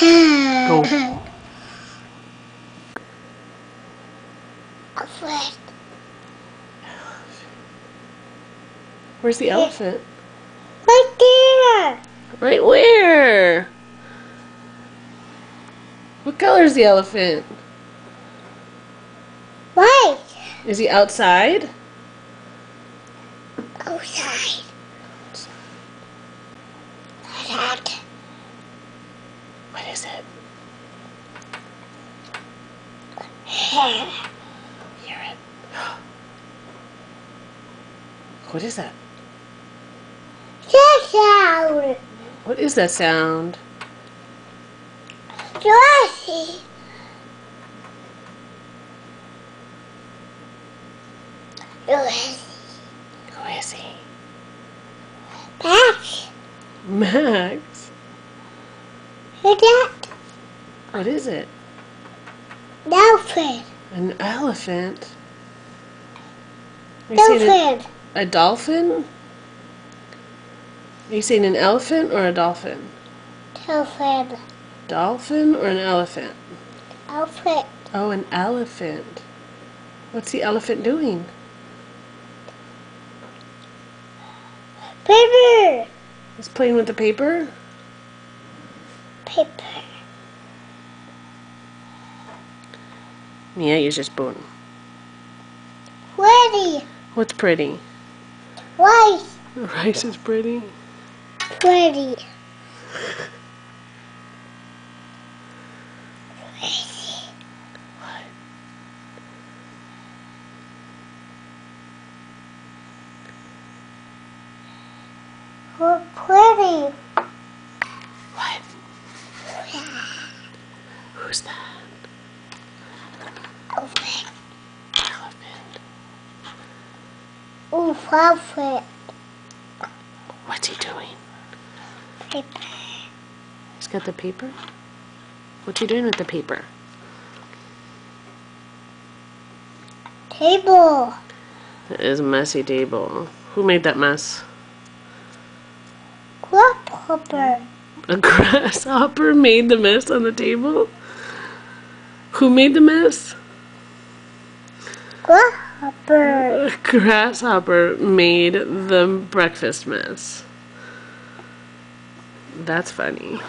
Go. Elephant. Where's the elephant? Right there. Right where? What color is the elephant? Right. Is he outside? Outside. That. What is it? Hair. Hear it. What is that? Check out. What is that sound? Jurassic. Jurassic. Who is he? Back. Max. Look at What is it? An elephant? You saying Dolphin. a, a dolphin? Are you saying an elephant or a dolphin? Dolphin. Dolphin or an elephant? Elephant. Oh, an elephant. What's the elephant doing? Paper. It's playing with the paper? Paper. Yeah, use your spoon. Pretty. What's pretty? Rice. Rice is pretty. What pretty. What? Who's that? Elephant. Elephant. Ooh, elephant. Oh, What's he doing? Paper. He's got the paper? What's he doing with the paper? Table. It is a messy table. Who made that mess? Grasshopper. A grasshopper made the mess on the table? Who made the mess? Grasshopper. A grasshopper made the breakfast mess. That's funny.